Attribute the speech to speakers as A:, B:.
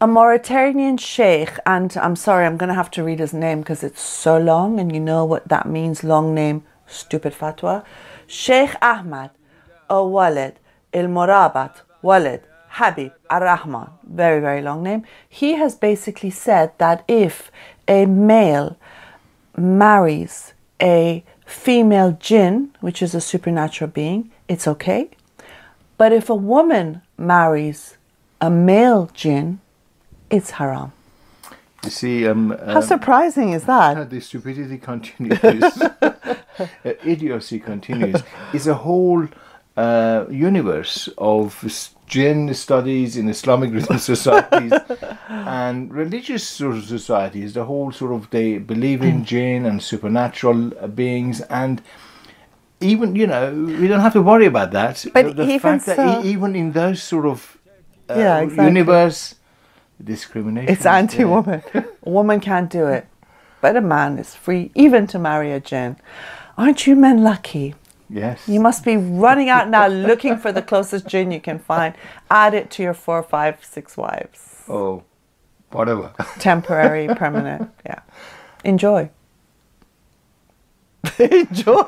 A: a Mauritanian sheikh, and I'm sorry, I'm going to have to read his name because it's so long, and you know what that means long name, stupid fatwa. Sheikh Ahmad, a Walid, Il Murabat, Walid, Habib, Ar Rahman, very, very long name. He has basically said that if a male marries a female jinn, which is a supernatural being, it's okay. But if a woman marries a male jinn, it's haram.
B: You see, um,
A: How
B: um,
A: surprising is that?
B: the stupidity continues, uh, idiocy continues. It's a whole uh, universe of jinn studies in Islamic societies and religious sort of societies. The whole sort of they believe in jinn and supernatural uh, beings and. Even you know we don't have to worry about that.
A: But
B: the, the
A: even
B: fact that
A: so-
B: e- even in those sort of uh,
A: Yeah, exactly.
B: universe, discrimination.
A: It's anti-woman. a woman can't do it, but a man is free even to marry a jinn. Aren't you men lucky?
B: Yes.
A: You must be running out now looking for the closest jinn you can find. Add it to your four, five, six wives.
B: Oh, whatever.
A: Temporary, permanent. Yeah. Enjoy. Enjoy.